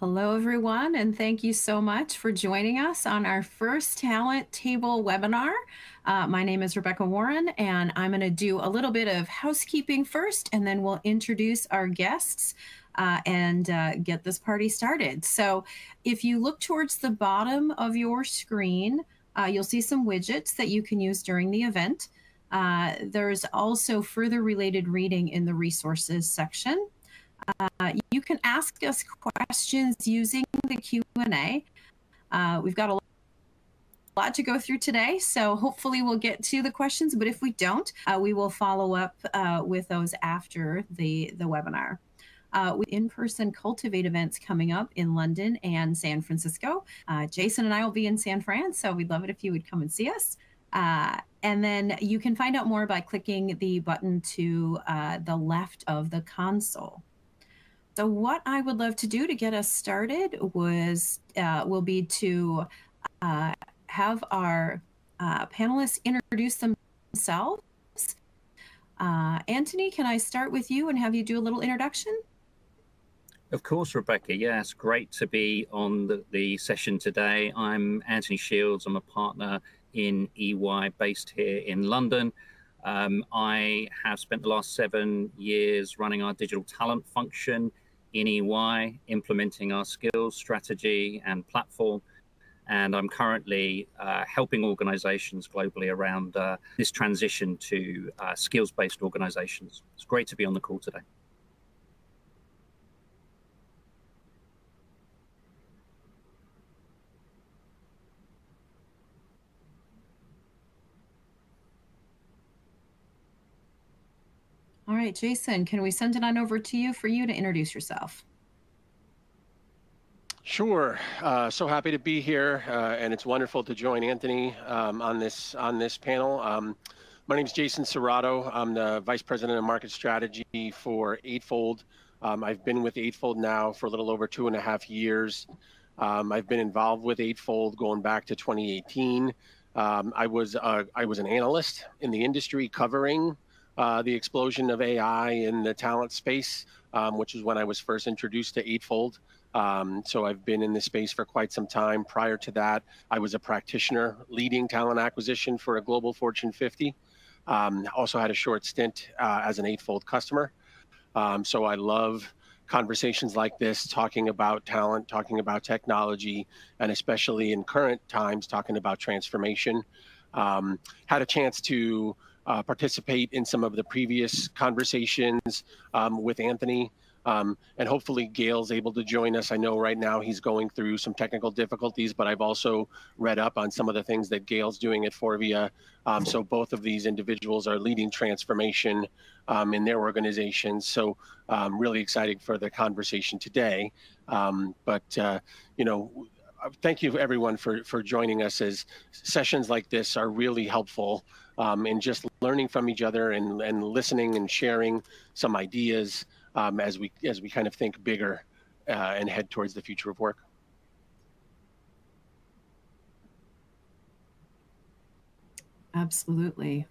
Hello, everyone, and thank you so much for joining us on our first Talent Table webinar. Uh, my name is Rebecca Warren, and I'm going to do a little bit of housekeeping first, and then we'll introduce our guests uh, and uh, get this party started. So if you look towards the bottom of your screen, uh, you'll see some widgets that you can use during the event. Uh, there's also further related reading in the resources section. Uh, you can ask us questions using the Q&A. Uh, we've got a lot to go through today, so hopefully we'll get to the questions, but if we don't, uh, we will follow up uh, with those after the, the webinar. Uh, with in-person Cultivate events coming up in London and San Francisco. Uh, Jason and I will be in San Fran, so we'd love it if you would come and see us. Uh, and then you can find out more by clicking the button to uh, the left of the console. So what I would love to do to get us started was uh, will be to uh, have our uh, panelists introduce themselves. Uh, Antony, can I start with you and have you do a little introduction? Of course, Rebecca. Yes, great to be on the, the session today. I'm Antony Shields. I'm a partner in EY based here in London. Um, I have spent the last seven years running our digital talent function in EY, implementing our skills strategy and platform. And I'm currently uh, helping organizations globally around uh, this transition to uh, skills based organizations. It's great to be on the call today. Right, Jason, can we send it on over to you for you to introduce yourself? Sure. Uh, so happy to be here, uh, and it's wonderful to join Antony um, on this on this panel. Um, my name is Jason Cerrato. I'm the Vice President of Market Strategy for Eightfold. Um, I've been with Eightfold now for a little over two and a half years. Um, I've been involved with Eightfold going back to 2018. Um, I was uh, I was an analyst in the industry covering uh, the explosion of AI in the talent space, um, which is when I was first introduced to Eightfold. Um, so I've been in this space for quite some time. Prior to that, I was a practitioner leading talent acquisition for a global Fortune 50. Um, also had a short stint uh, as an Eightfold customer. Um, so I love conversations like this, talking about talent, talking about technology, and especially in current times, talking about transformation. Um, had a chance to uh, participate in some of the previous conversations um, with Antony. Um, and hopefully Gael's able to join us. I know right now he's going through some technical difficulties, but I've also read up on some of the things that Gael's doing at Forvia. Um, so both of these individuals are leading transformation um, in their organizations. So um, really excited for the conversation today. Um, but uh, you know, thank you everyone for for joining us. As sessions like this are really helpful um, and just learning from each other and, and listening and sharing some ideas um, as we as we kind of think bigger uh, and head towards the future of work. Absolutely.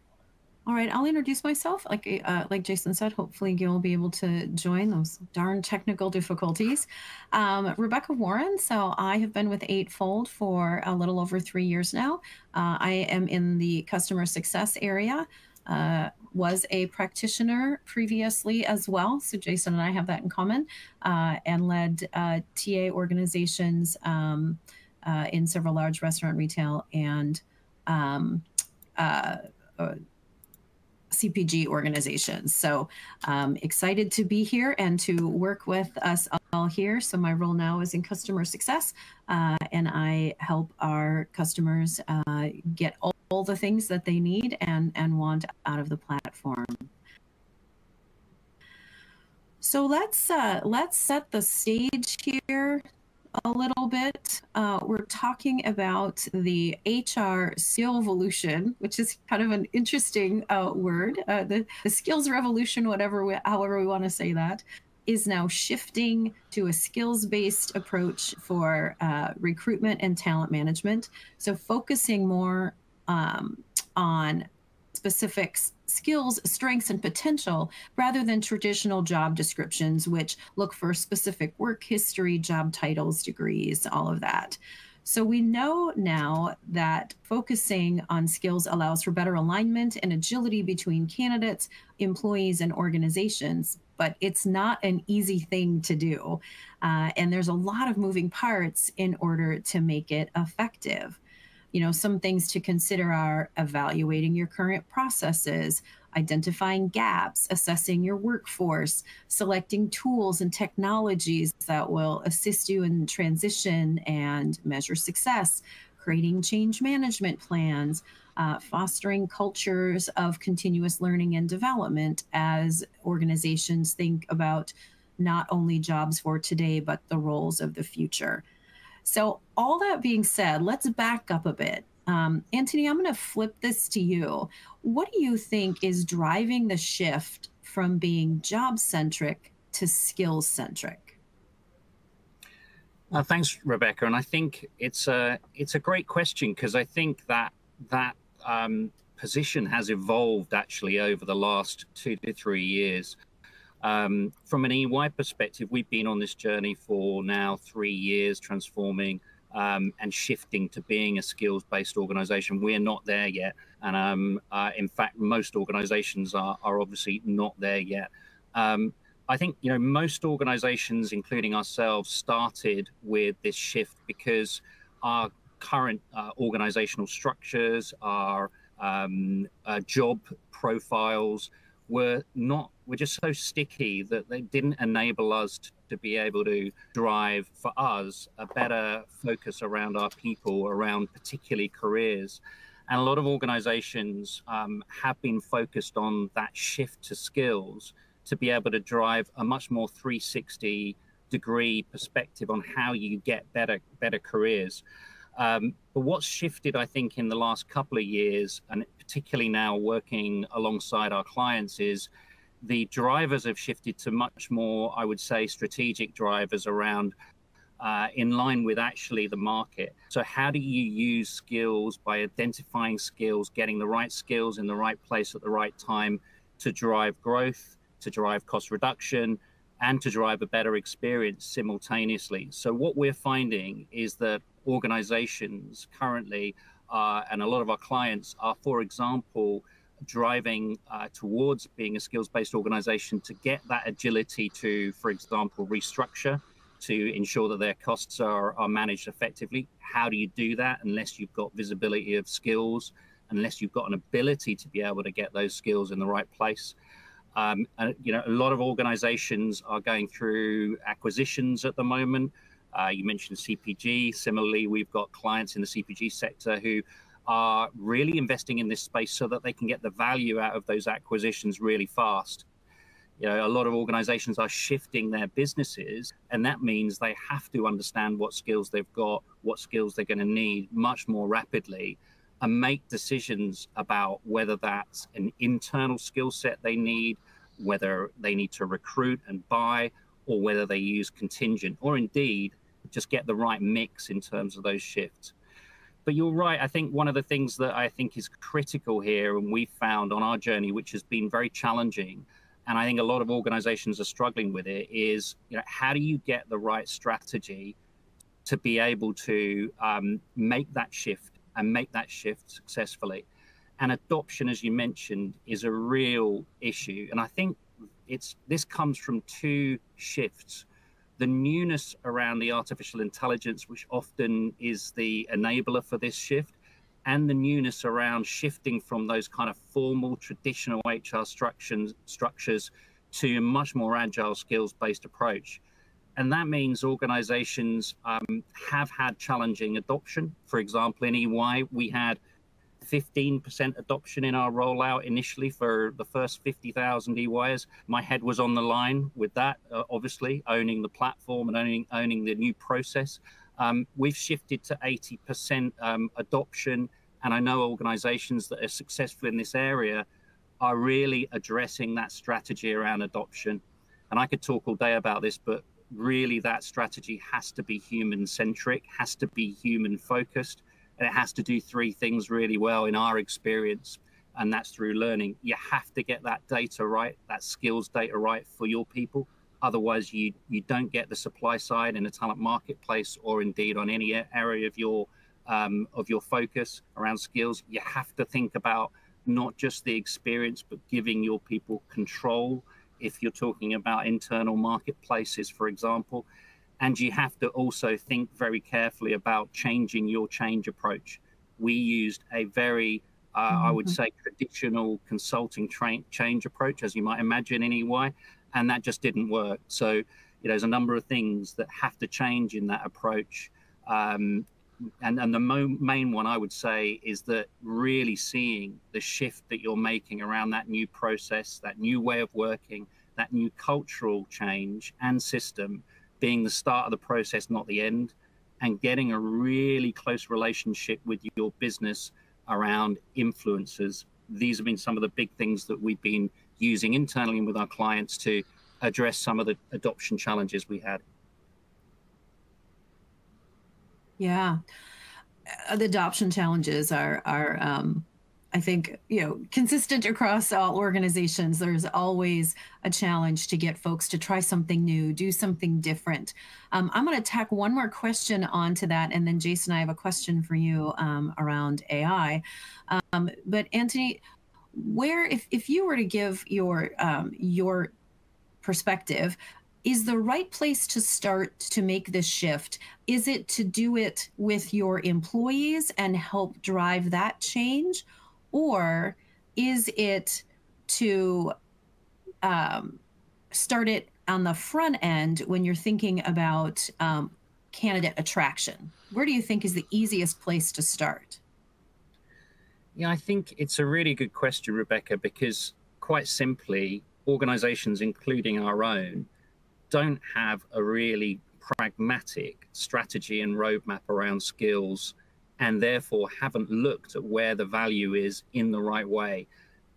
All right, I'll introduce myself. Like uh, like Jason said, hopefully you'll be able to join those darn technical difficulties. Um, Rebecca Warren. So I have been with Eightfold for a little over three years now. Uh, I am in the customer success area. Uh, was a practitioner previously as well. So Jason and I have that in common, uh, and led uh, TA organizations um, uh, in several large restaurant, retail, and um, CPG organizations. So um, excited to be here and to work with us all here. So my role now is in customer success, uh, and I help our customers uh, get all, all, the things that they need and, and want out of the platform. So let's uh, let's set the stage here a little bit. Uh, we're talking about the HR skill evolution, which is kind of an interesting uh, word. Uh, the, the, skills revolution, whatever, we, however we want to say that, is now shifting to a skills-based approach for uh, recruitment and talent management. So focusing more um, on specific skills, strengths, and potential rather than traditional job descriptions, which look for specific work history, job titles, degrees, all of that. So we know now that focusing on skills allows for better alignment and agility between candidates, employees, and organizations, but it's not an easy thing to do. Uh, and there's a lot of moving parts in order to make it effective. You know, some things to consider are evaluating your current processes, identifying gaps, assessing your workforce, selecting tools and technologies that will assist you in transition and measure success, creating change management plans, uh, fostering cultures of continuous learning and development as organizations think about not only jobs for today, but the roles of the future. So, all that being said, let's back up a bit um, Antony, I'm going to flip this to you. What do you think is driving the shift from being job centric to skills centric? Uh, thanks, Rebecca. And I think it's a it's a great question because I think that that um, position has evolved actually over the last two to three years. Um, from an EY perspective, we've been on this journey for now three years, transforming um, and shifting to being a skills based organization. We're not there yet. And um, uh, in fact, most organizations are, are obviously not there yet. Um, I think you know most organizations, including ourselves, started with this shift because our current uh, organizational structures, our um, uh, job profiles were not were just so sticky that they didn't enable us to be able to drive for us a better focus around our people, around particularly careers. And a lot of organizations um, have been focused on that shift to skills to be able to drive a much more 360 degree perspective on how you get better better careers. Um, but what's shifted, I think, in the last couple of years, and particularly now working alongside our clients, is the drivers have shifted to much more, I would say, strategic drivers around uh, in line with actually the market. So, how do you use skills by identifying skills, getting the right skills in the right place at the right time to drive growth, to drive cost reduction, and to drive a better experience simultaneously? So, what we're finding is that organizations currently, uh, and a lot of our clients are, for example, driving uh, towards being a skills based organization to get that agility to, for example, restructure to ensure that their costs are, are managed effectively. How do you do that unless you've got visibility of skills, unless you've got an ability to be able to get those skills in the right place? Um, you know, a lot of organizations are going through acquisitions at the moment. Uh, you mentioned CPG. Similarly, we've got clients in the CPG sector who are really investing in this space so that they can get the value out of those acquisitions really fast. You know, a lot of organizations are shifting their businesses, and that means they have to understand what skills they've got, what skills they're going to need much more rapidly, and make decisions about whether that's an internal skill set they need, whether they need to recruit and buy, or whether they use contingent, or indeed just get the right mix in terms of those shifts but you're right. I think one of the things that I think is critical here, and we've found on our journey, which has been very challenging, and I think a lot of organizations are struggling with it, is you know how do you get the right strategy to be able to um, make that shift and make that shift successfully. And adoption, as you mentioned, is a real issue, and I think it's this comes from two shifts the newness around the artificial intelligence, which often is the enabler for this shift, and the newness around shifting from those kind of formal traditional HR structures structures to a much more agile skills based approach. And that means organizations um, have had challenging adoption. For example, in EY, we had 15% adoption in our rollout initially for the first 50,000 EYs. My head was on the line with that, uh, obviously, owning the platform and owning, owning the new process. Um, we've shifted to 80% um, adoption, and I know organizations that are successful in this area are really addressing that strategy around adoption. And I could talk all day about this, but really that strategy has to be human centric, has to be human focused and it has to do three things really well in our experience. and that's through learning. You have to get that data right, that skills data right for your people. Otherwise, you you don't get the supply side in a talent marketplace, or indeed on any area of your um, of your focus around skills. You have to think about not just the experience, but giving your people control. If you're talking about internal marketplaces, for example, and you have to also think very carefully about changing your change approach. We used a very, uh, mm-hmm. I would mm-hmm. say, traditional consulting tra- change approach, as you might imagine in EY, and that just didn't work. So, you know, there's a number of things that have to change in that approach. Um, and, and the mo- main one I would say is that really seeing the shift that you're making around that new process, that new way of working, that new cultural change and system being the start of the process, not the end, and getting a really close relationship with your business around influencers. These have been some of the big things that we've been using internally and with our clients to address some of the adoption challenges we had. Yeah, uh, the adoption challenges are are um, I think, you know, consistent across all organizations. There's always a challenge to get folks to try something new, do something different. Um, I'm going to tack one more question onto that, and then Jason, I have a question for you um, around AI. Um, but Antony, where, if if you were to give your um, your perspective, is the right place to start to make this shift? Is it to do it with your employees and help drive that change? Or is it to um, start it on the front end when you're thinking about um, candidate attraction? Where do you think is the easiest place to start? Yeah, I think it's a really good question, Rebecca, because quite simply, organizations, including our own, don't have a really pragmatic strategy and roadmap around skills and therefore haven't looked at where the value is in the right way.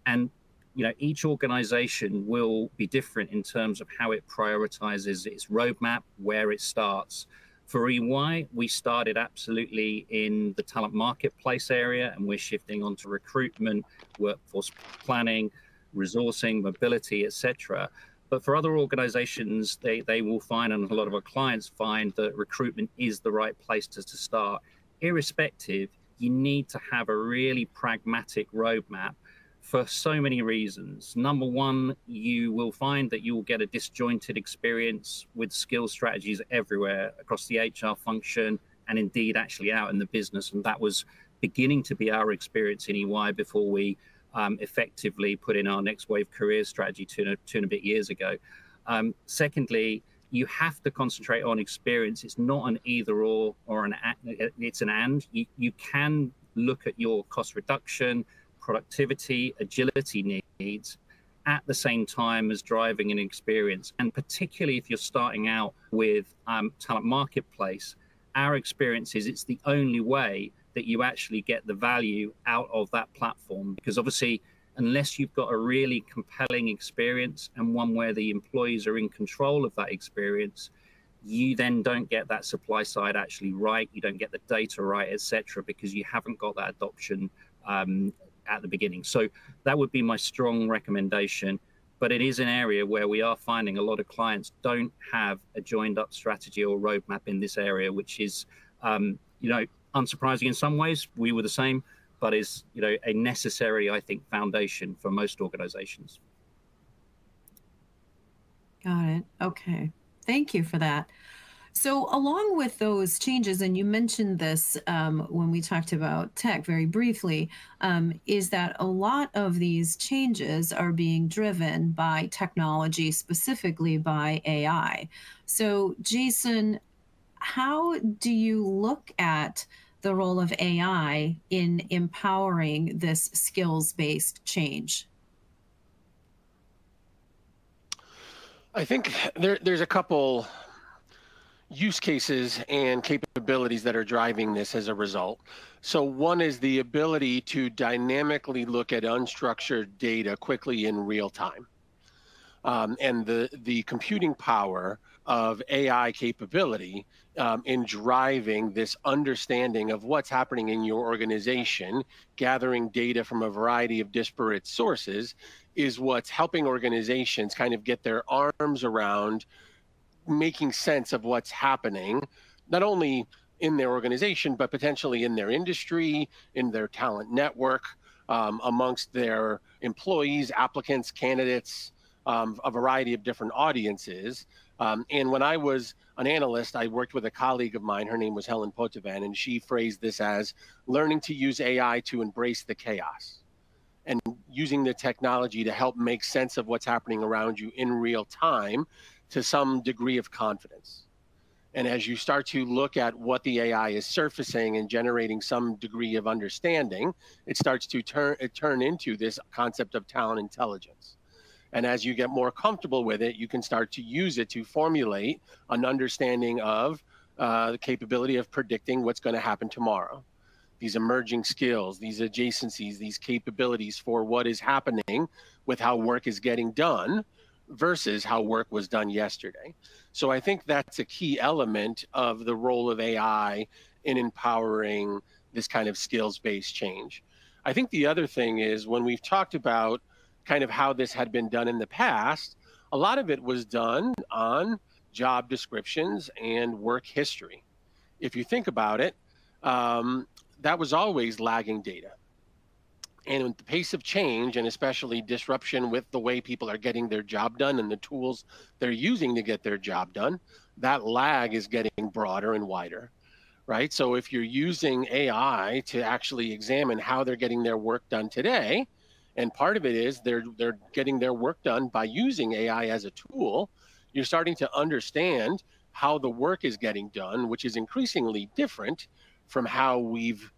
And you know, each organization will be different in terms of how it prioritizes its roadmap, where it starts. For EY, we started absolutely in the talent marketplace area, and we're shifting onto recruitment, workforce planning, resourcing, mobility, etc. But for other organizations, they, they will find, and a lot of our clients find, that recruitment is the right place to, to start irrespective, you need to have a really pragmatic roadmap for so many reasons. Number one, you will find that you will get a disjointed experience with skill strategies everywhere across the HR function and indeed actually out in the business. And that was beginning to be our experience in EY before we um, effectively put in our next wave career strategy two, two and a bit years ago. Um, secondly, you have to concentrate on experience. It's not an either or or an it's an and. You, you can look at your cost reduction, productivity, agility needs at the same time as driving an experience. And particularly if you're starting out with um, talent marketplace, our experience is it's the only way that you actually get the value out of that platform because obviously unless you've got a really compelling experience and one where the employees are in control of that experience you then don't get that supply side actually right you don't get the data right etc because you haven't got that adoption um, at the beginning. So that would be my strong recommendation but it is an area where we are finding a lot of clients don't have a joined up strategy or roadmap in this area which is um, you know unsurprising in some ways. We were the same but is you know a necessary, I think, foundation for most organizations. Got it. Okay. Thank you for that. So, along with those changes, and you mentioned this um, when we talked about tech very briefly, um, is that a lot of these changes are being driven by technology, specifically by AI. So, Jason, how do you look at the role of AI in empowering this skills based change? I think there, there's a couple use cases and capabilities that are driving this as a result. So, one is the ability to dynamically look at unstructured data quickly in real time. um, and the the computing power of AI capability um, in driving this understanding of what's happening in your organization, gathering data from a variety of disparate sources, is what's helping organizations kind of get their arms around making sense of what's happening, not only in their organization, but potentially in their industry, in their talent network, um, amongst their employees, applicants, candidates, um, a variety of different audiences. Um, and when I was an analyst, I worked with a colleague of mine. Her name was Helen Poitevin, and she phrased this as learning to use AI to embrace the chaos and using the technology to help make sense of what's happening around you in real time to some degree of confidence. And as you start to look at what the AI is surfacing and generating some degree of understanding, it starts to turn it turn into this concept of talent intelligence. And as you get more comfortable with it, you can start to use it to formulate an understanding of uh, the capability of predicting what's going to happen tomorrow. These emerging skills, these adjacencies, these capabilities for what is happening with how work is getting done versus how work was done yesterday. So I think that's a key element of the role of AI in empowering this kind of skills based change. I think the other thing is when we've talked about kind of how this had been done in the past, a lot of it was done on job descriptions and work history. If you think about it, um, that was always lagging data and with the pace of change and especially disruption with the way people are getting their job done and the tools they're using to get their job done that lag is getting broader and wider right so if you're using ai to actually examine how they're getting their work done today and part of it is they're they're getting their work done by using ai as a tool you're starting to understand how the work is getting done which is increasingly different from how we've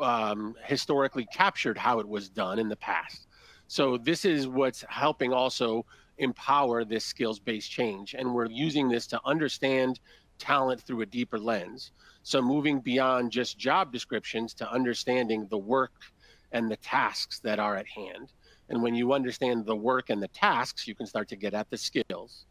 um, historically captured how it was done in the past. So this is what's helping also empower this skills-based change, and we're using this to understand talent through a deeper lens. So moving beyond just job descriptions to understanding the work and the tasks that are at hand. And when you understand the work and the tasks, you can start to get at the skills.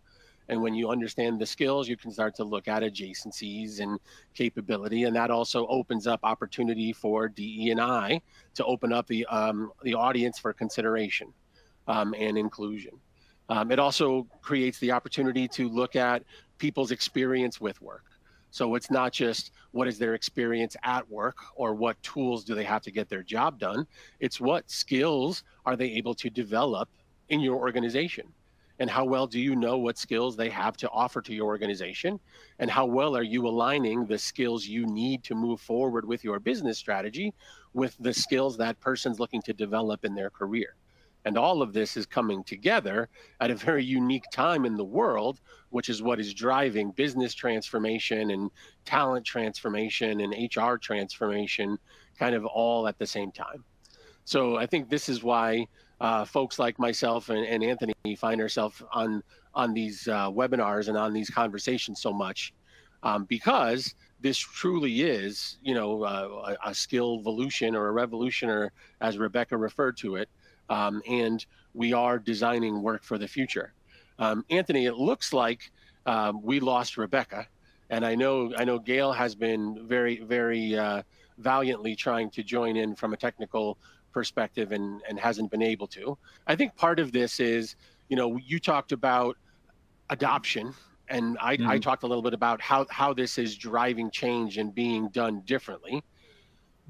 And when you understand the skills, you can start to look at adjacencies and capability, and that also opens up opportunity for DE and I to open up the um, the audience for consideration um, and inclusion. Um, it also creates the opportunity to look at people's experience with work. So it's not just what is their experience at work or what tools do they have to get their job done. It's what skills are they able to develop in your organization? And how well do you know what skills they have to offer to your organization? And how well are you aligning the skills you need to move forward with your business strategy with the skills that person's looking to develop in their career and all of this is coming together at a very unique time in the world which is what is driving business transformation and talent transformation and hr transformation kind of all at the same time. So i think this is why uh, folks like myself and, and, Antony find ourselves on on these uh, webinars and on these conversations so much um, because this truly is, you know, uh, a, a skill evolution or a revolution, or as Rebecca referred to it, um, and we are designing work for the future. Um, Antony, it looks like um, we lost Rebecca, and I know I know Gael has been very very uh, valiantly trying to join in from a technical perspective and, and hasn't been able to. I think part of this is, you know, you talked about adoption and I, mm-hmm. I talked a little bit about how, how this is driving change and being done differently.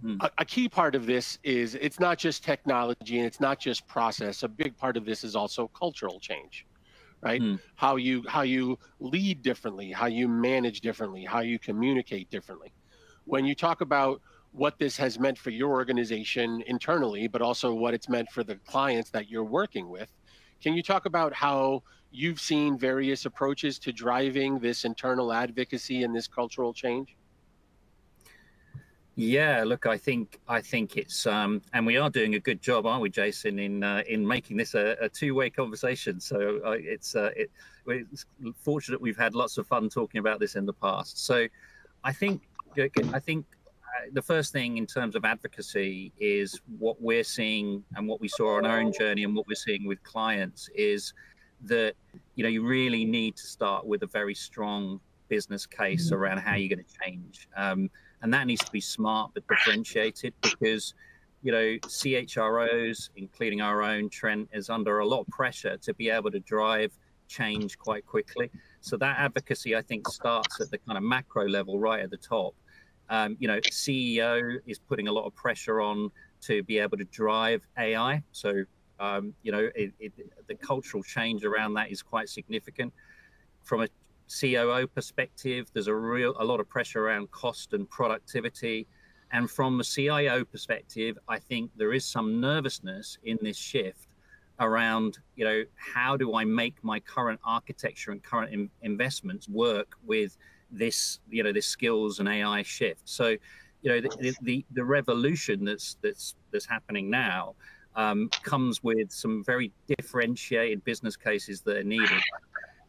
Mm-hmm. A, a, key part of this is it's not just technology and it's not just process. A big part of this is also cultural change, right? Mm-hmm. How you how you lead differently, how you manage differently, how you communicate differently. When you talk about what this has meant for your organization internally, but also what it's meant for the clients that you're working with. Can you talk about how you've seen various approaches to driving this internal advocacy and this cultural change? Yeah, look, I think I think it's um, and we are doing a good job, aren't we, Jason, in uh, in making this a, a two-way conversation. So uh, it's uh, it, it's fortunate we've had lots of fun talking about this in the past. So I think I think the first thing in terms of advocacy is what we're seeing and what we saw on our own journey and what we're seeing with clients is that you know you really need to start with a very strong business case mm-hmm. around how you're going to change, um, and that needs to be smart but differentiated because you know CHROs, including our own Trent, is under a lot of pressure to be able to drive change quite quickly. So that advocacy, I think, starts at the kind of macro level, right at the top. Um, you know, CEO is putting a lot of pressure on to be able to drive AI. So, um, you know, it, it, the cultural change around that is quite significant. From a COO perspective, there's a real a lot of pressure around cost and productivity. And from the CIO perspective, I think there is some nervousness in this shift around, you know, how do I make my current architecture and current in, investments work with this, you know, this skills and AI shift. So, you know, the the, the revolution that's that's that's happening now um, comes with some very differentiated business cases that are needed.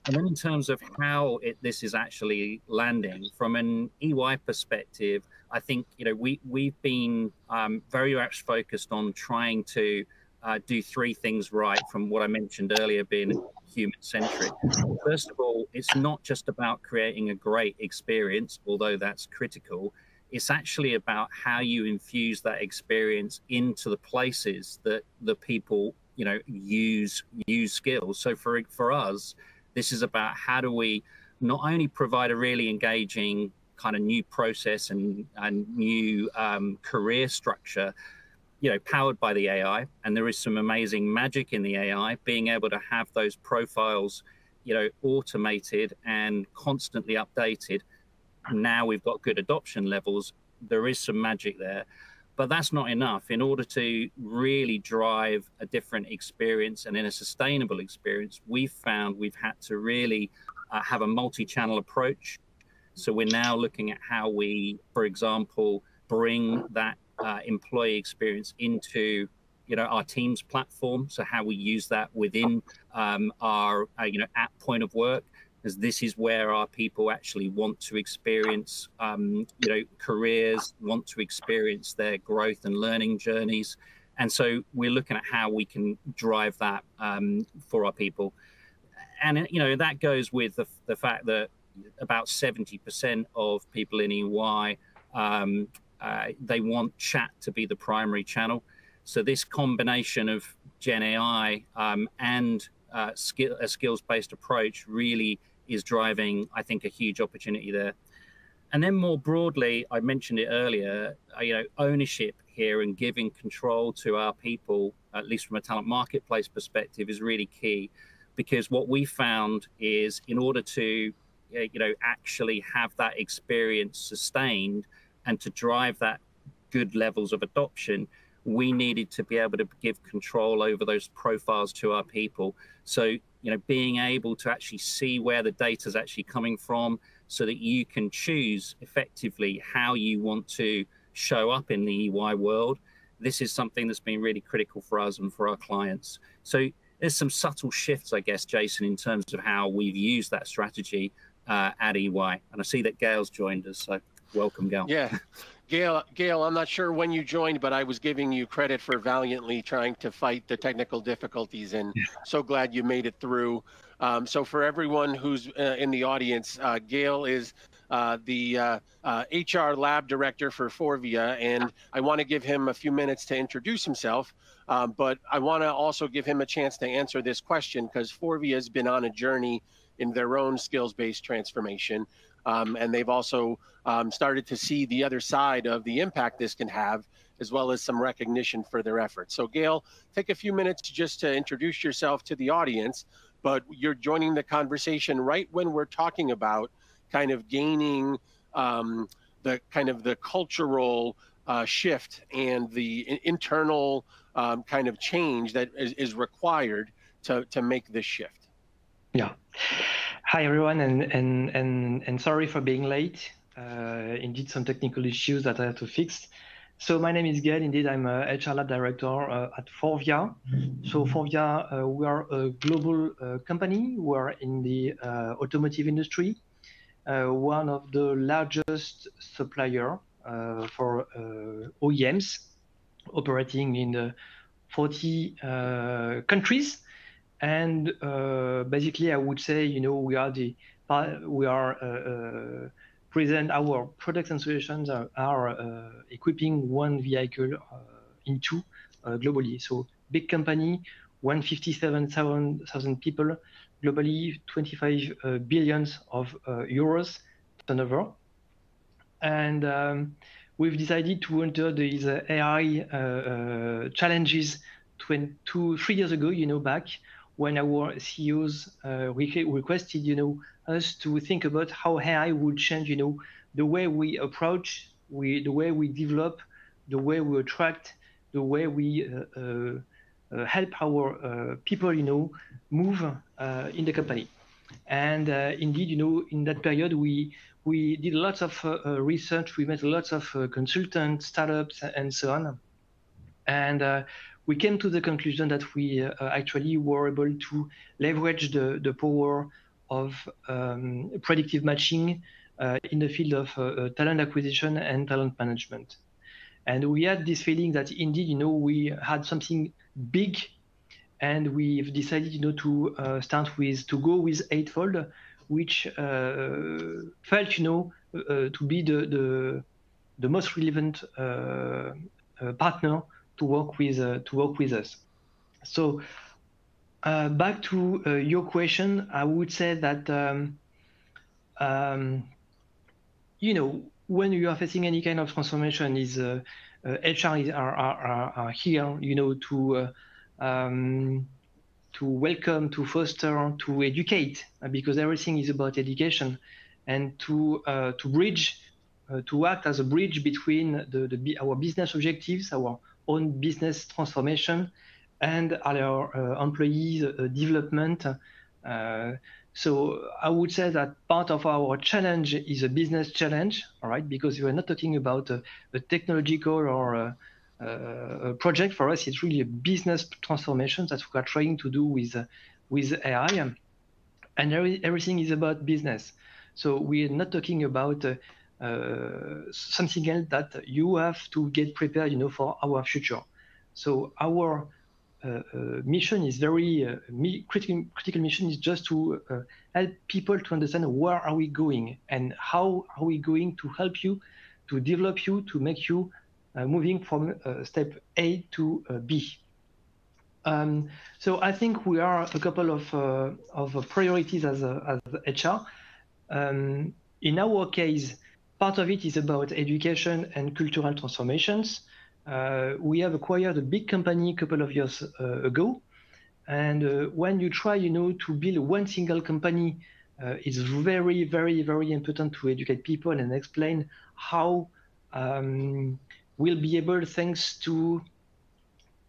And then in terms of how it, this is actually landing, from an EY perspective, I think you know we we've been um, very much focused on trying to uh, do three things right from what I mentioned earlier being human centric. First of all, it's not just about creating a great experience, although that's critical. It's actually about how you infuse that experience into the places that the people, you know, use use skills. So for for us, this is about how do we not only provide a really engaging kind of new process and, and new um, career structure, you know, powered by the AI. And there is some amazing magic in the AI, being able to have those profiles, you know, automated and constantly updated. And now we've got good adoption levels. There is some magic there. But that's not enough. In order to really drive a different experience and in a sustainable experience, we've found we've had to really uh, have a multi channel approach. So we're now looking at how we, for example, bring that uh, employee experience into you know our teams platform so how we use that within um, our uh, you know at point of work as this is where our people actually want to experience um, you know careers want to experience their growth and learning journeys and so we're looking at how we can drive that um, for our people and you know that goes with the, the fact that about 70% of people in EY um, uh, they want chat to be the primary channel. So this combination of Gen AI um, and uh, skill, a skills-based approach really is driving, I think, a huge opportunity there. And then more broadly, I mentioned it earlier, uh, you know, ownership here and giving control to our people, at least from a talent marketplace perspective, is really key. Because what we found is in order to, uh, you know, actually have that experience sustained, and to drive that good levels of adoption, we needed to be able to give control over those profiles to our people. So, you know, being able to actually see where the data is actually coming from so that you can choose effectively how you want to show up in the EY world. This is something that's been really critical for us and for our clients. So, there's some subtle shifts, I guess, Jason, in terms of how we've used that strategy uh, at EY. And I see that Gael's joined us. So, Welcome, Gael. Yeah. Gael, Gael, I'm not sure when you joined, but I was giving you credit for valiantly trying to fight the technical difficulties, and so glad you made it through. Um, so, for everyone who's uh, in the audience, uh, Gael is uh, the HR uh, uh, lab director for Forvia, and I want to give him a few minutes to introduce himself. Um, but I want to also give him a chance to answer this question because Forvia has been on a journey in their own skills based transformation. Um, and they've also um, started to see the other side of the impact this can have, as well as some recognition for their efforts. So, Gael, take a few minutes just to introduce yourself to the audience, but you're joining the conversation right when we're talking about kind of gaining um, the kind of the cultural uh, shift and the internal um, kind of change that is, is required to, to make this shift. Yeah. Hi everyone, and sorry for being late. Uh, indeed, some technical issues that I had to fix. So my name is Gael. Indeed, I'm a HR lab director uh, at Forvia. So Forvia, uh, we are a global uh, company. We are in the uh, automotive industry, uh, one of the largest supplier for OEMs, operating in 40 countries and uh, basically, I would say, you know, we are the we are present our products and solutions are, are equipping one vehicle in into globally. So big company, 157,000 people globally, 25 uh, billions of uh, euros turnover. And um, we've decided to enter these uh, AI challenges two, three years ago, you know, back when our CEOs requested, you know, us to think about how AI would change, you know, the way we approach, we, the way we develop, the way we attract, the way we uh, uh, uh, help our uh, people, you know, move uh, in the company. And indeed, you know, in that period, we we did lots of research. We met lots of consultants, startups, and so on. And we came to the conclusion that we actually were able to leverage the, the power of um, predictive matching uh, in the field of uh, talent acquisition and talent management. And we had this feeling that indeed, you know, we had something big, and we've decided, you know, to uh, start with to go with Eightfold, which uh, felt, you know, uh, to be the the, the most relevant uh, uh, partner to work with to work with us. So. back to your question, I would say that um, um, you know when you are facing any kind of transformation is uh, uh, HR is, are, are, are, here, you know, to uh, um, to welcome, to foster, to educate, uh, because everything is about education, and to uh, to bridge, uh, to act as a bridge between the, the our business objectives, our own business transformation, and our uh, employees' development. So I would say that part of our challenge is a business challenge, all right, because we're not talking about a, a technological or a, a, project. For us, it's really a business transformation that we are trying to do with, with AI. And every, everything is about business. So we're not talking about uh, uh, something else that you have to get prepared, you know, for our future. So our uh, uh, mission is very uh, critical. Critical mission is just to help people to understand where are we going and how are we going to help you, to develop you, to make you moving from step A to B. Um, so I think we are a couple of uh, of priorities as a, as HR. Um, in our case, part of it is about education and cultural transformations. Uh, we have acquired a big company a couple of years uh, ago. And uh, when you try, you know, to build one single company, it's very, very, very important to educate people and explain how um, we'll be able, thanks to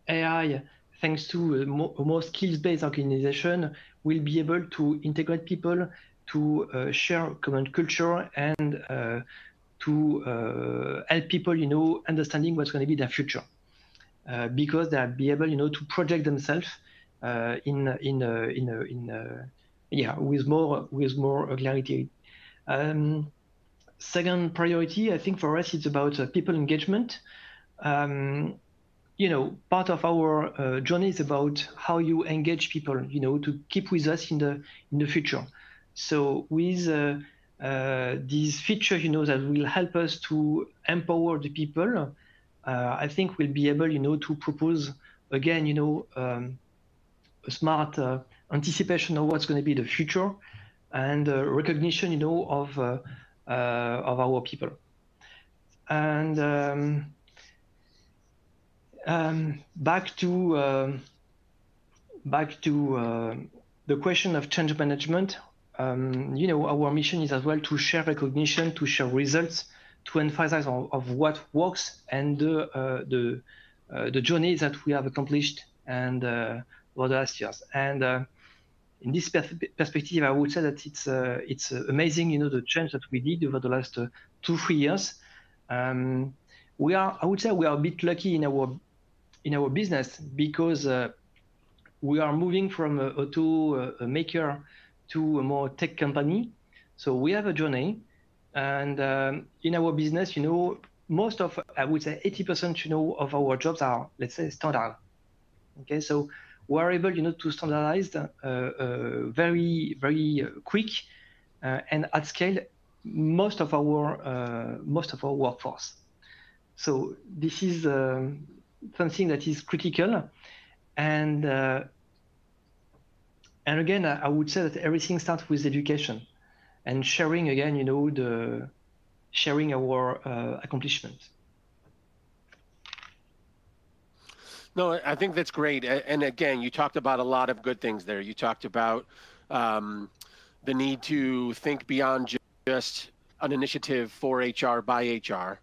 AI, thanks to a more, more skills-based organization, we'll be able to integrate people to uh, share common culture and uh, to uh, help people, you know, understanding what's going to be their future, uh, because they'll be able, you know, to project themselves uh, in in in in yeah with more with more clarity. Um, second priority, I think for us, it's about people engagement. Um, you know, part of our uh, journey is about how you engage people, you know, to keep with us in the in the future. So with uh, uh, these features, you know, that will help us to empower the people, uh, I think we'll be able, you know, to propose again, you know, um, a smart uh, anticipation of what's going to be the future and uh, recognition, you know, of uh, uh, of our people. And um, um, back to um, back to the question of change management um, you know, our mission is as well to share recognition, to share results, to emphasize on, of what works and the uh, the uh, the journey that we have accomplished and uh, over the last years. And uh, in this per perspective, I would say that it's uh, it's amazing, you know, the change that we did over the last two three years. Um, we are, I would say, we are a bit lucky in our in our business because we are moving from a auto maker to a more tech company. So we have a journey, and um, in our business, you know, most of I would say 80%, you know, of our jobs are let's say standard. Okay, so we're able, you know, to standardize uh, uh, very, very quick and at scale most of our most of our workforce. So this is um, something that is critical, and and again, I would say that everything starts with education and sharing again, you know, the sharing our uh, accomplishments. No, I think that's great. And again, you talked about a lot of good things there. You talked about um, the need to think beyond just an initiative for HR by HR,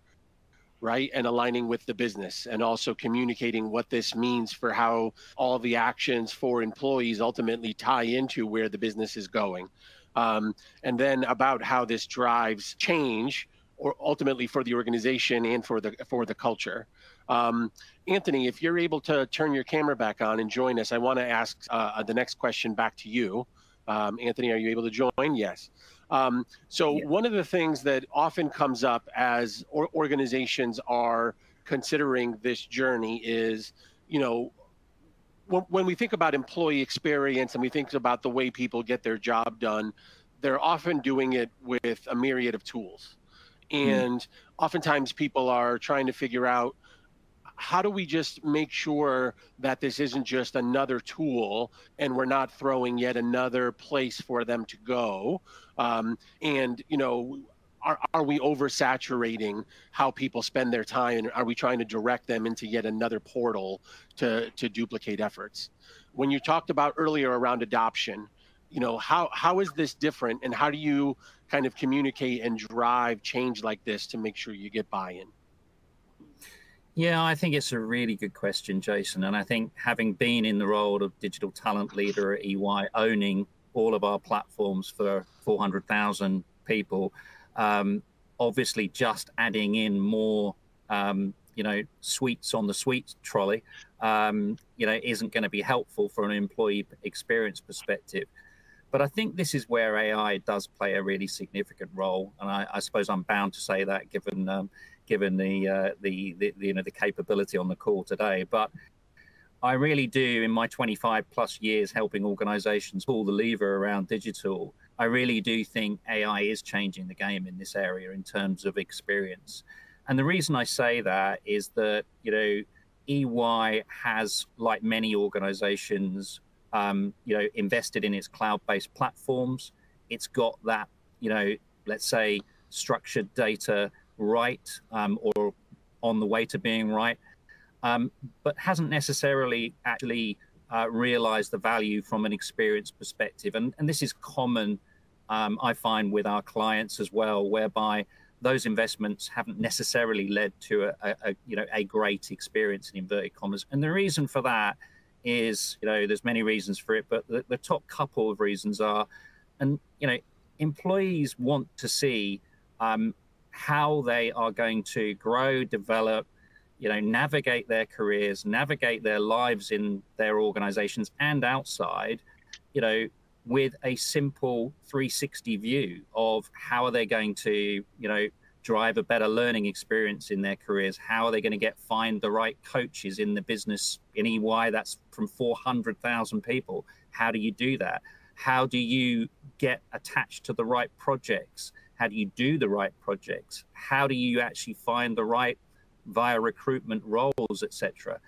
right? And aligning with the business and also communicating what this means for how all the actions for employees ultimately tie into where the business is going. Um, and then about how this drives change or ultimately for the organization and for the for the culture. Um, Antony, if you're able to turn your camera back on and join us, I want to ask uh, the next question back to you. Um, Antony, are you able to join? Yes. Um, so yeah. one of the things that often comes up as or organizations are considering this journey is, you know, when, when we think about employee experience and we think about the way people get their job done, they're often doing it with a myriad of tools. Mm-hmm. And mm. oftentimes people are trying to figure out how do we just make sure that this isn't just another tool and we're not throwing yet another place for them to go? Um, and you know are, are we oversaturating how people spend their time? And are we trying to direct them into yet another portal to to duplicate efforts? When you talked about earlier around adoption you know how how is this different and how do you kind of communicate and drive change like this to make sure you get buy-in yeah, I think it's a really good question, Jason. And I think having been in the role of digital talent leader at EY, owning all of our platforms for 400,000 people, um, obviously just adding in more, um, you know, sweets on the sweet trolley, um, you know, isn't going to be helpful from an employee experience perspective. But I think this is where AI does play a really significant role, and I, I suppose I'm bound to say that given um, given the, uh, the, the, you know the capability on the call today. But I really do, in my 25 plus years helping organizations pull the lever around digital, I really do think AI is changing the game in this area in terms of experience. And the reason I say that is that, you know, EY has, like many organizations, um, you know, invested in its cloud-based platforms. It's got that, you know, let's say structured data right um, or on the way to being right, um, but hasn't necessarily actually uh, realized the value from an experience perspective. And, and this is common, um, I find, with our clients as well, whereby those investments haven't necessarily led to a, a, you know a great experience in inverted commas. And the reason for that is you know there's many reasons for it, but the, the top couple of reasons are, and you know employees want to see um, how they are going to grow, develop, you know, navigate their careers, navigate their lives in their organizations and outside, you know, with a simple 360 view of how are they going to, you know, drive a better learning experience in their careers? How are they going to get find the right coaches in the business in EY? That's from 400,000 people. How do you do that? How do you get attached to the right projects? How do you do the right projects? How do you actually find the right via recruitment roles, etc.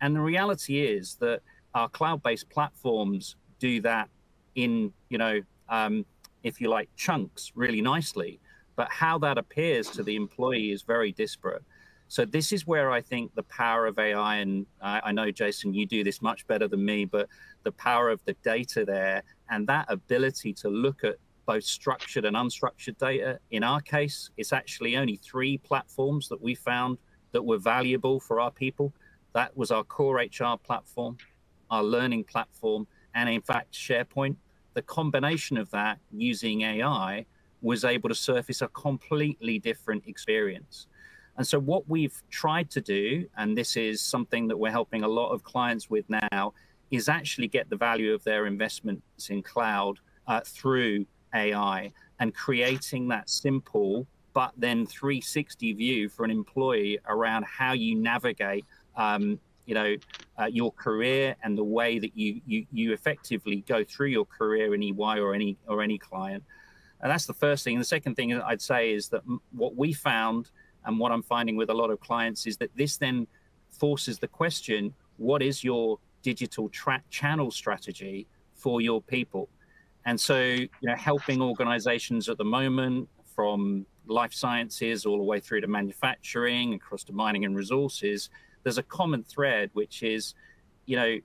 And the reality is that our cloud-based platforms do that in, you know, um, if you like, chunks really nicely. But how that appears to the employee is very disparate. So this is where I think the power of AI, and I, I know Jason, you do this much better than me, but the power of the data there and that ability to look at both structured and unstructured data. In our case, it's actually only three platforms that we found that were valuable for our people. That was our core HR platform, our learning platform, and in fact, SharePoint. The combination of that using AI was able to surface a completely different experience. And so, what we've tried to do, and this is something that we're helping a lot of clients with now, is actually get the value of their investments in cloud uh, through AI and creating that simple but then 360 view for an employee around how you navigate um, you know uh, your career and the way that you, you you effectively go through your career in EY or any or any client. And that's the first thing. And the second thing I'd say is that what we found and what I'm finding with a lot of clients is that this then forces the question: What is your digital track channel strategy for your people? And so, you know, helping organizations at the moment from life sciences all the way through to manufacturing, across to mining and resources, there's a common thread, which is, you know,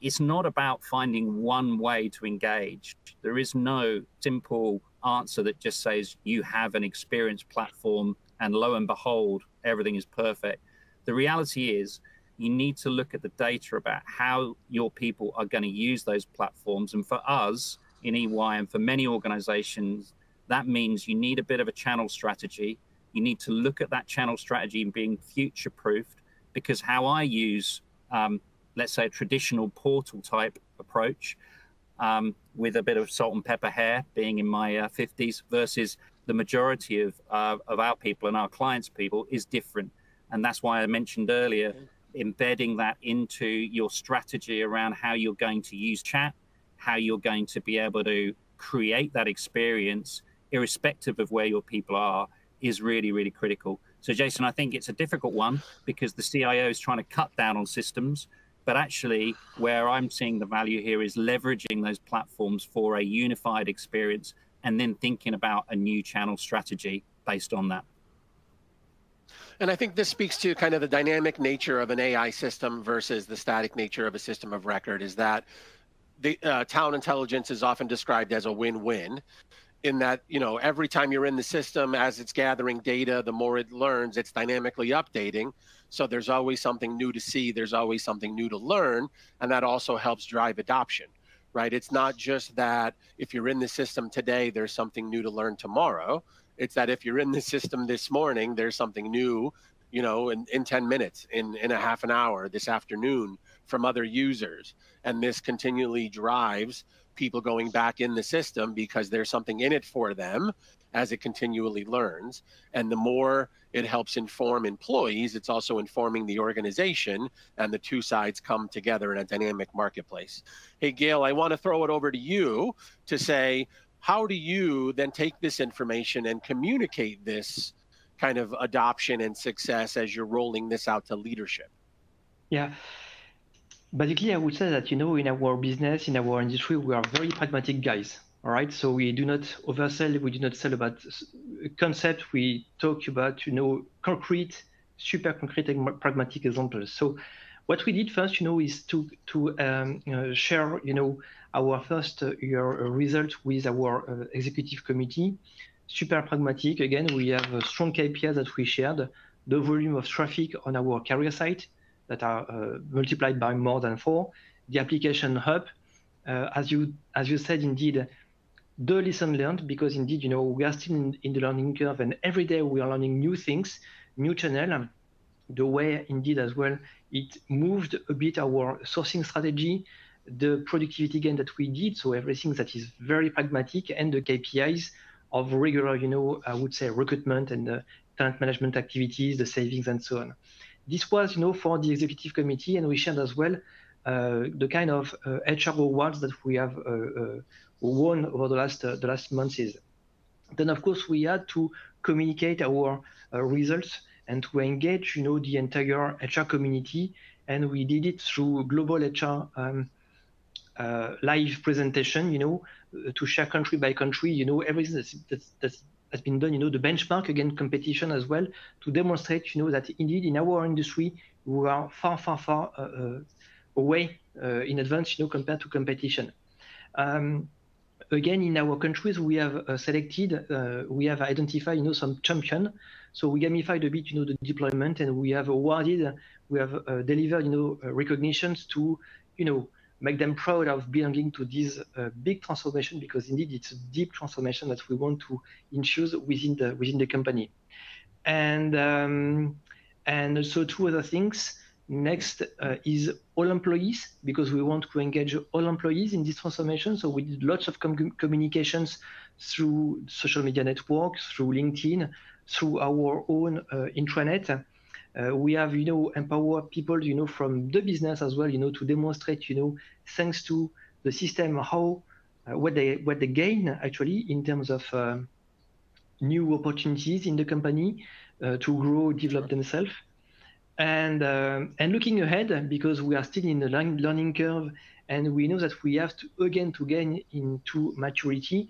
it's not about finding one way to engage. There is no simple answer that just says you have an experienced platform and lo and behold, everything is perfect. The reality is, you need to look at the data about how your people are going to use those platforms. And for us in EY and for many organizations, that means you need a bit of a channel strategy. You need to look at that channel strategy and being future proofed because how I use, um, let's say, a traditional portal type approach um, with a bit of salt and pepper hair, being in my uh, 50s, versus the majority of, uh, of our people and our clients' people is different. And that's why I mentioned earlier embedding that into your strategy around how you're going to use chat, how you're going to be able to create that experience irrespective of where your people are, is really, really critical. So, Jason, I think it's a difficult one because the CIO is trying to cut down on systems. But actually, where I'm seeing the value here is leveraging those platforms for a unified experience and then thinking about a new channel strategy based on that. And I think this speaks to kind of the dynamic nature of an AI system versus the static nature of a system of record is that the uh, talent intelligence is often described as a win-win in that you know every time you're in the system as it's gathering data the more it learns it's dynamically updating. So there's always something new to see there's always something new to learn and that also helps drive adoption right? It's not just that if you're in the system today there's something new to learn tomorrow. It's that if you're in the system this morning there's something new you know in, in 10 minutes in in a half an hour this afternoon from other users and this continually drives people going back in the system because there's something in it for them as it continually learns. And the more it helps inform employees, it's also informing the organization, and the two sides come together in a dynamic marketplace. Hey, Gael, I want to throw it over to you to say, how do you then take this information and communicate this kind of adoption and success as you're rolling this out to leadership? Yeah basically, I would say that you know, in our business, in our industry, we are very pragmatic guys. All right, so we do not oversell. We do not sell about concept. We talk about you know concrete, super concrete and pragmatic examples. So what we did first, you know, is to to um, uh, share you know our first uh, year result with our uh, executive committee. Super pragmatic. Again, we have a strong KPI that we shared. The volume of traffic on our career site, that are uh, multiplied by more than four. The application hub, uh, as you as you said, indeed, the lesson learned because indeed, you know, we are still in, in the learning curve, and every day we are learning new things, new channel. The way, indeed, as well, it moved a bit our sourcing strategy, the productivity gain that we did. So everything that is very pragmatic and the KPIs of regular, you know, I would say recruitment and the talent management activities, the savings and so on this was, you know, for the executive committee, and we shared as well uh, the kind of uh, HR awards that we have uh, uh won over the last uh, the last months. Is then, of course, we had to communicate our uh, results and to engage, you know, the entire HR community, and we did it through global HR um, live presentation, you know, to share country by country, you know, everything that's, that's, that's has been done, you know, the benchmark against competition as well to demonstrate, you know, that indeed in our industry we are far, far, far uh, uh, away uh, in advance, you know, compared to competition. Um, again, in our countries, we have uh, selected, uh, we have identified, you know, some champion. So we gamified a bit, you know, the deployment, and we have awarded, we have delivered, you know, recognitions to, you know, make them proud of belonging to this uh, big transformation because indeed it's a deep transformation that we want to infuse within the within the company. And um, and so two other things. Next uh, is all employees because we want to engage all employees in this transformation. So we did lots of com communications through social media networks through linkedin through our own uh, intranet we have, you know, empowered people, you know, from the business as well, you know, to demonstrate, you know, thanks to the system, how uh, what they what they gain actually in terms of uh, new opportunities in the company uh, to grow, develop themselves. And and looking ahead, because we are still in the learning curve, and we know that we have to again to gain into maturity.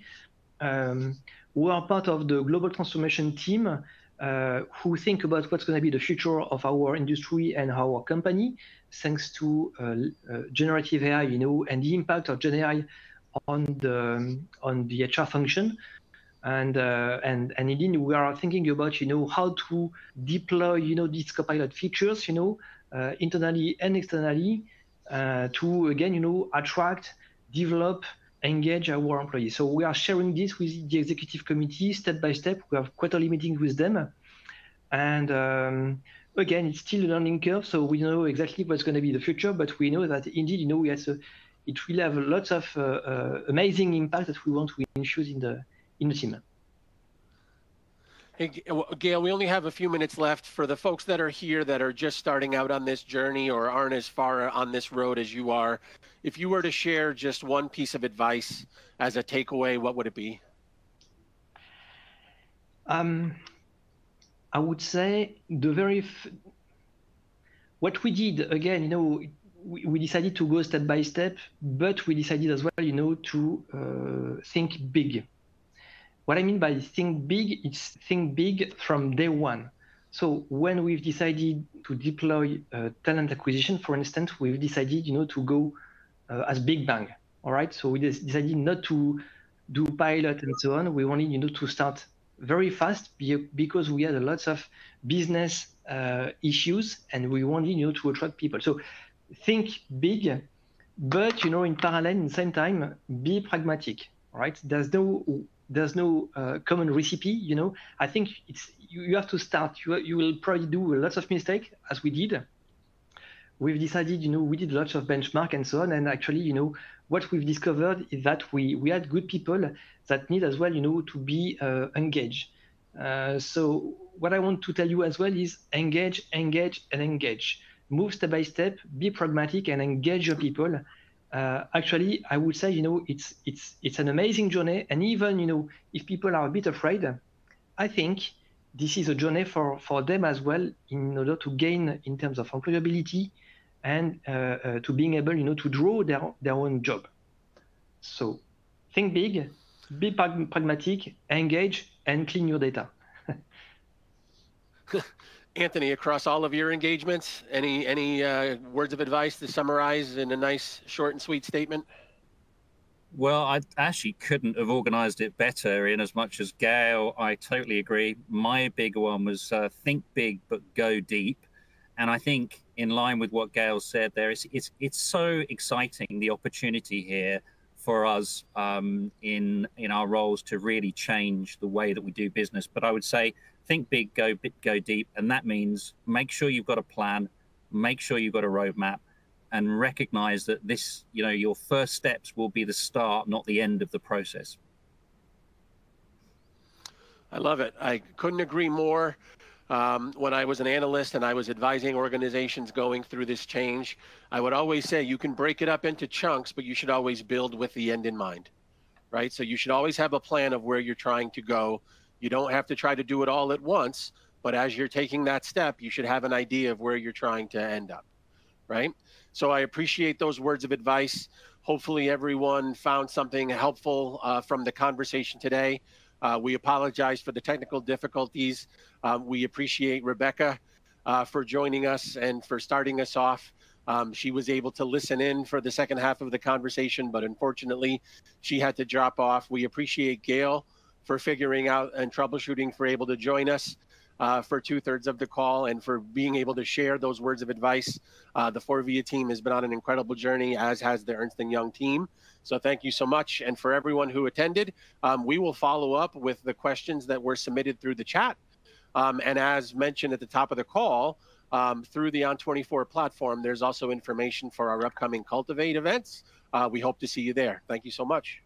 Um, we are part of the global transformation team uh, who think about what's going to be the future of our industry and our company, thanks to uh, uh, generative AI, you know, and the impact of Gen AI on the on the HR function. And uh, and and indeed, we are thinking about you know how to deploy you know these copilot features, you know, uh, internally and externally, to again you know attract, develop, engage our employees. So we are sharing this with the executive committee step by step. We have quarterly meetings with them, and um, again, it's still a learning curve. So we know exactly what's going to be the future, but we know that indeed, you know, it will have lots of uh, uh, amazing impact that we want to infuse in the in the team. Hey, Gael, we only have a few minutes left for the folks that are here that are just starting out on this journey or aren't as far on this road as you are. If you were to share just one piece of advice as a takeaway, what would it be? Um, I would say the very what we did again, you know, we, we, decided to go step by step, but we decided as well, you know, to uh, think big what I mean by think big, it's think big from day one. So when we've decided to deploy uh, talent acquisition, for instance, we've decided, you know, to go uh, as big bang. All right. So we decided not to do pilot and so on. We wanted, you know, to start very fast because we had lots of business uh, issues and we wanted, you know, to attract people. So think big, but you know, in parallel, in the same time, be pragmatic. Right. There's no there's no uh, common recipe you know. I think it's you, you have to start. You, you will probably do lots of mistakes as we did. We've decided you know we did lots of benchmark and so on and actually you know what we've discovered is that we we had good people that need as well you know to be uh, engaged. Uh, so what i want to tell you as well is engage engage and engage. Move step by step be pragmatic and engage your people uh, actually, I would say, you know, it's it's it's an amazing journey. And even, you know, if people are a bit afraid, I think this is a journey for for them as well in order to gain in terms of employability and uh, uh, to being able, you know, to draw their their own job. So, think big, be pragmatic, engage, and clean your data. Antony, across all of your engagements, any any uh, words of advice to summarize in a nice, short and sweet statement? Well, I actually couldn't have organized it better in as much as Gael. I totally agree. My big one was uh, think big but go deep. And I think, in line with what Gael said, there is it's it's so exciting the opportunity here for us um, in in our roles to really change the way that we do business. But I would say think big, go go deep, and that means make sure you've got a plan, make sure you've got a roadmap, and recognize that this, you know, your first steps will be the start, not the end of the process. I love it. I couldn't agree more. Um, when I was an analyst and I was advising organizations going through this change, I would always say you can break it up into chunks, but you should always build with the end in mind, right? So you should always have a plan of where you're trying to go you don't have to try to do it all at once, but as you're taking that step, you should have an idea of where you're trying to end up, right? So I appreciate those words of advice. Hopefully, everyone found something helpful uh, from the conversation today. Uh, we apologize for the technical difficulties. Um, we appreciate Rebecca uh, for joining us and for starting us off. Um, she was able to listen in for the second half of the conversation, but unfortunately, she had to drop off. We appreciate Gael for figuring out and troubleshooting, for able to join us uh, for two thirds of the call and for being able to share those words of advice. Uh, the Forvia team has been on an incredible journey, as has the Ernst & Young team. So thank you so much. And for everyone who attended, um, we will follow up with the questions that were submitted through the chat. Um, and as mentioned at the top of the call, um, through the On24 platform, there's also information for our upcoming Cultivate events. Uh, we hope to see you there. Thank you so much.